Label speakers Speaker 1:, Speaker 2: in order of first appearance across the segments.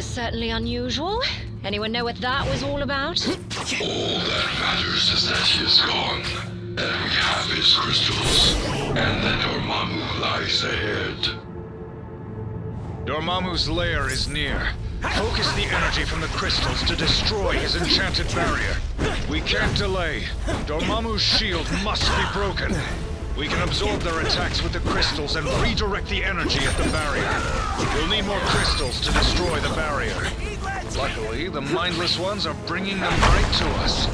Speaker 1: was certainly unusual. Anyone know what that was all about?
Speaker 2: All that matters is that he is gone, and we have his crystals, and that Dormammu lies ahead.
Speaker 3: Dormammu's lair is near. Focus the energy from the crystals to destroy his enchanted barrier. We can't delay. Dormammu's shield must be broken. We can absorb their attacks with the crystals and redirect the energy at the barrier. We'll need more crystals to destroy the barrier. Luckily, the mindless ones are bringing them right to us.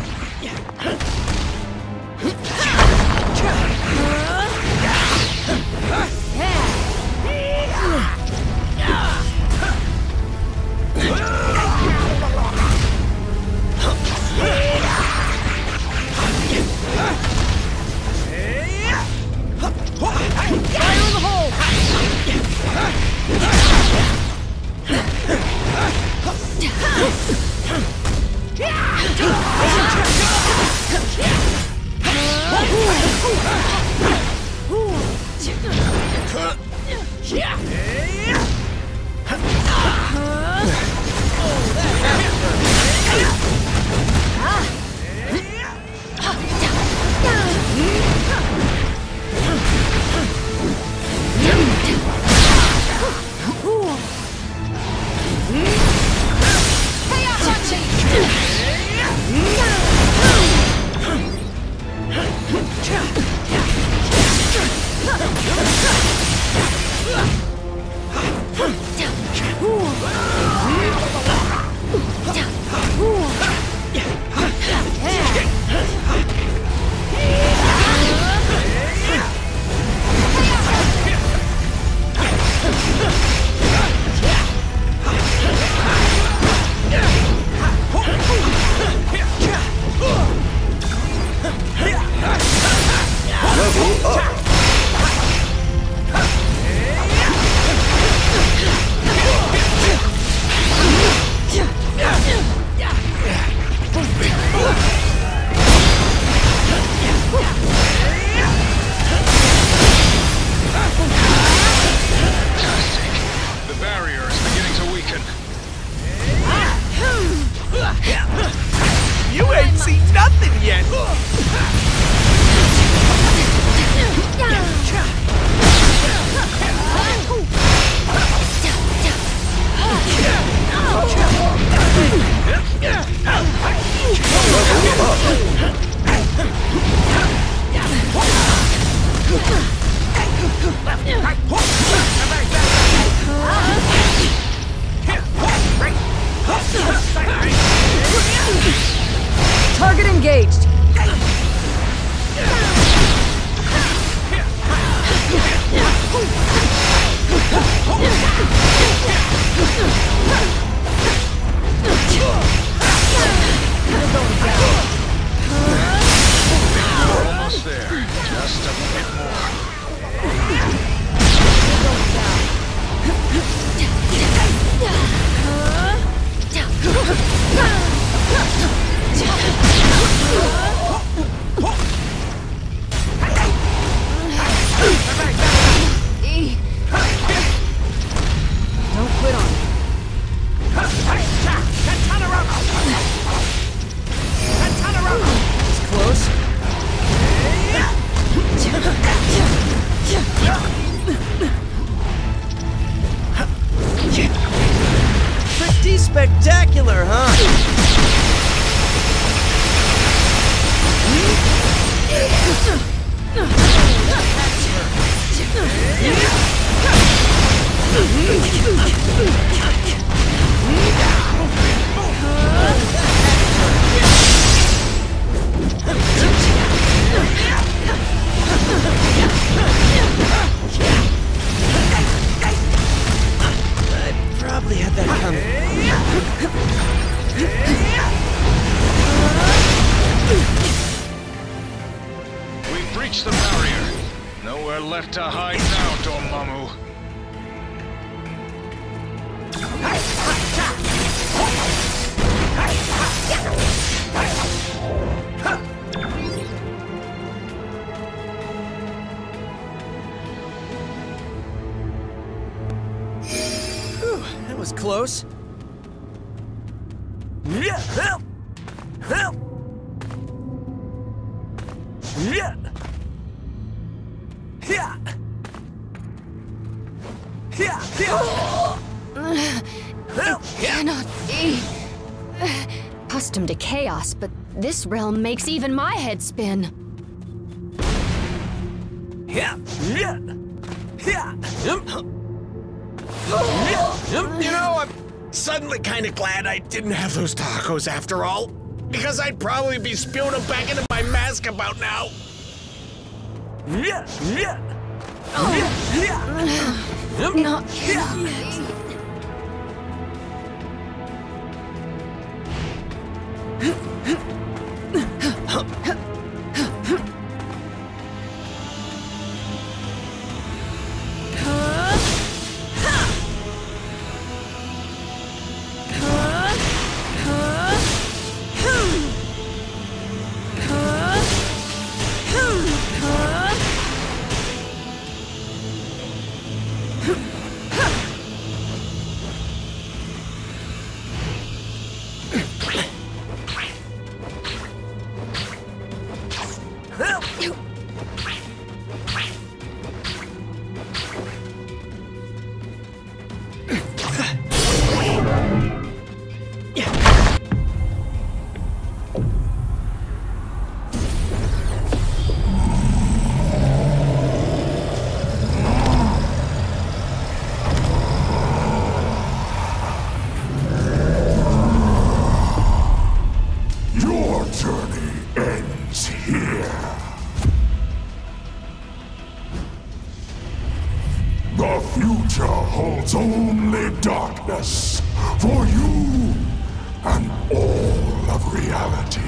Speaker 3: The
Speaker 4: Target engaged.
Speaker 5: Was close.
Speaker 4: Yeah. Help. Help. Yeah. Yeah. Yeah. Yeah. Help.
Speaker 1: Cannot be. Accustomed to chaos, but this realm makes even my head spin.
Speaker 4: Yeah. Yeah. Yeah. You know, I'm suddenly kind of glad I didn't have those tacos after all. Because I'd probably be spewing them back into my mask about now. Yeah. Yeah. Oh. Yeah.
Speaker 1: Not
Speaker 4: Yeah.
Speaker 6: here. The future holds only darkness for you and all of reality.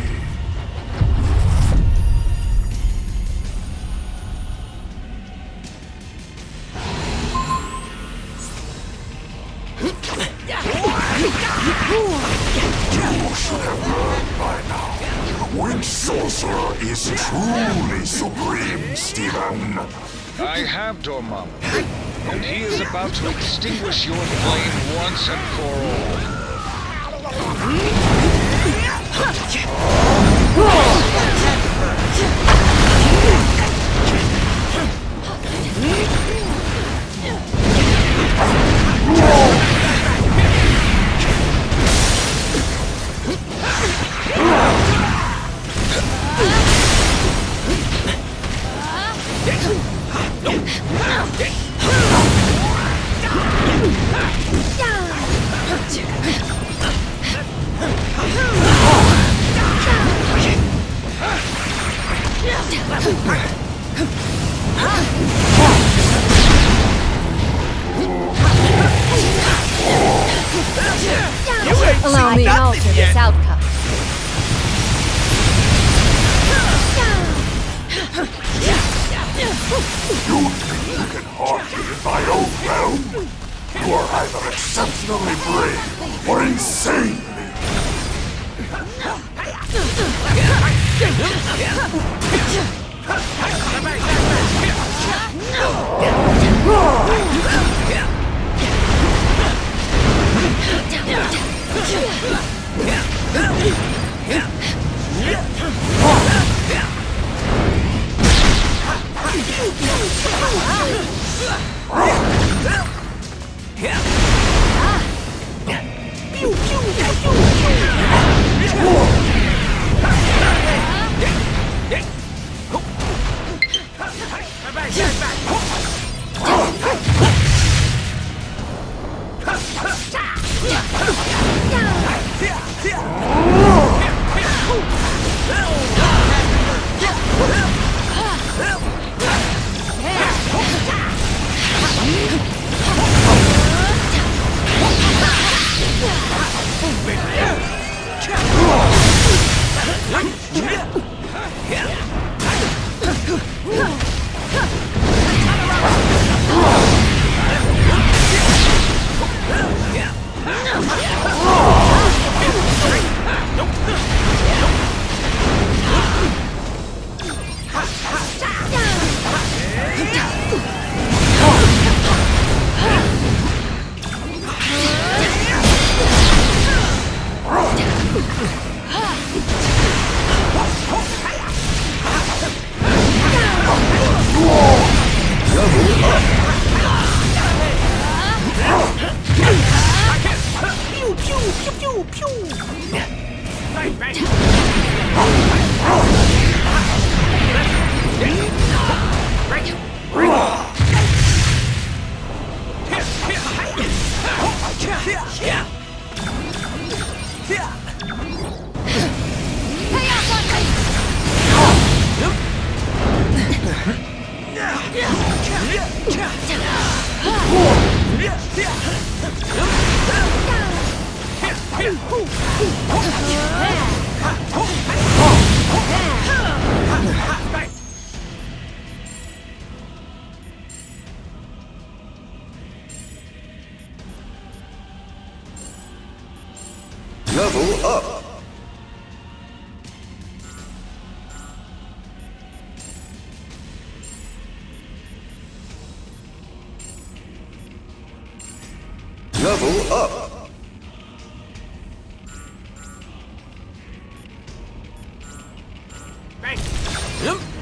Speaker 6: You should have now. Sorcerer is truly supreme, Stephen?
Speaker 3: I have Dormammu, and he is about to extinguish your flame once and for all.
Speaker 1: Allow me to alter this outcome.
Speaker 6: You think you can harm me in my own realm? You are either exceptionally brave or insanely.
Speaker 7: Oh!
Speaker 8: Widow's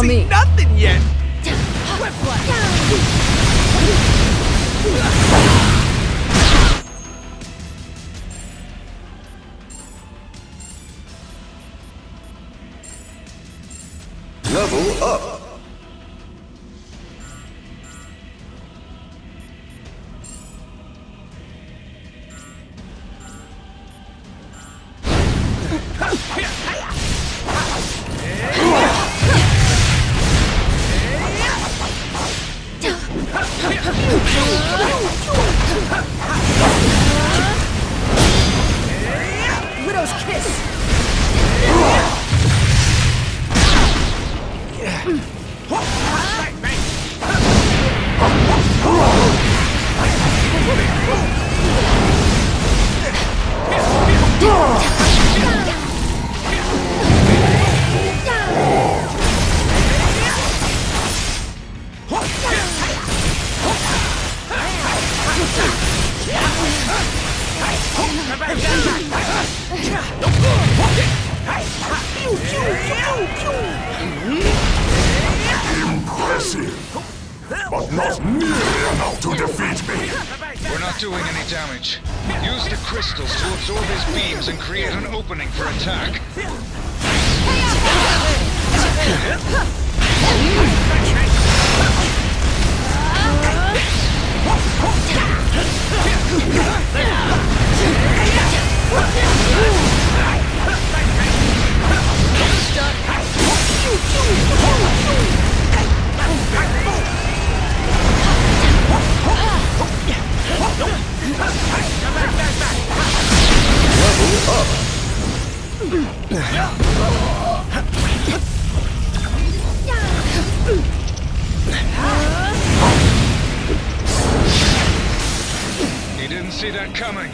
Speaker 9: Seen
Speaker 8: me.
Speaker 9: nothing yet.
Speaker 8: Widow's kiss!
Speaker 3: Doing any damage. Use the crystals to absorb his beams and create an opening for attack.
Speaker 7: Level
Speaker 3: didn't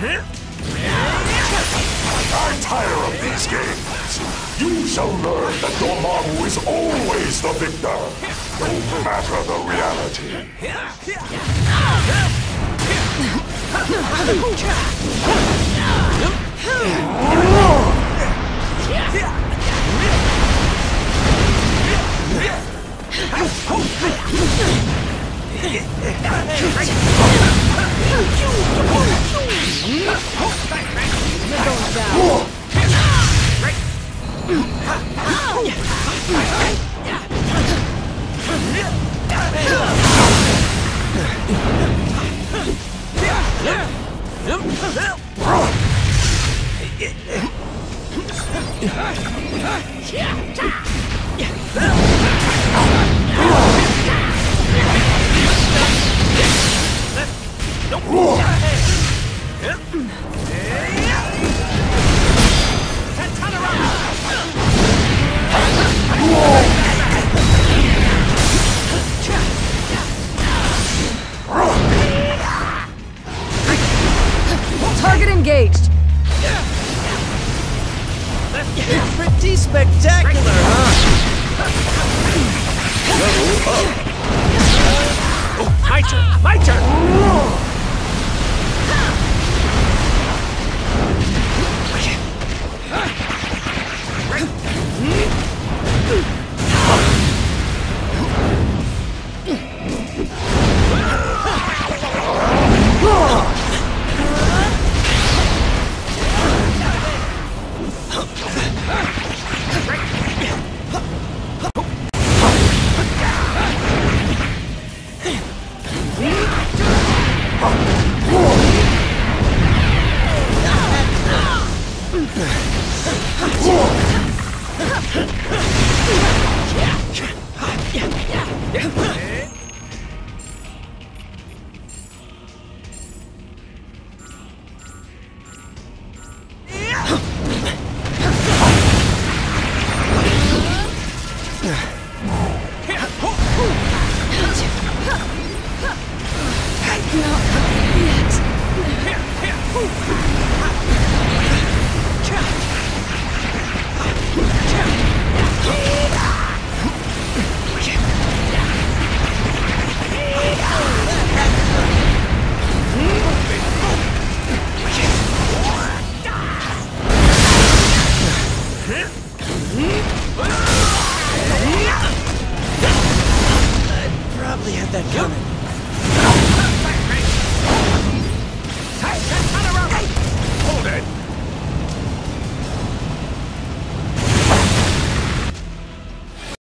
Speaker 6: I tire of these games. You shall learn that Dormammu is always the victor, no matter the reality. Oh!
Speaker 8: Target engaged.
Speaker 4: Pretty spectacular, huh?
Speaker 10: My turn! My turn!
Speaker 11: Not yet.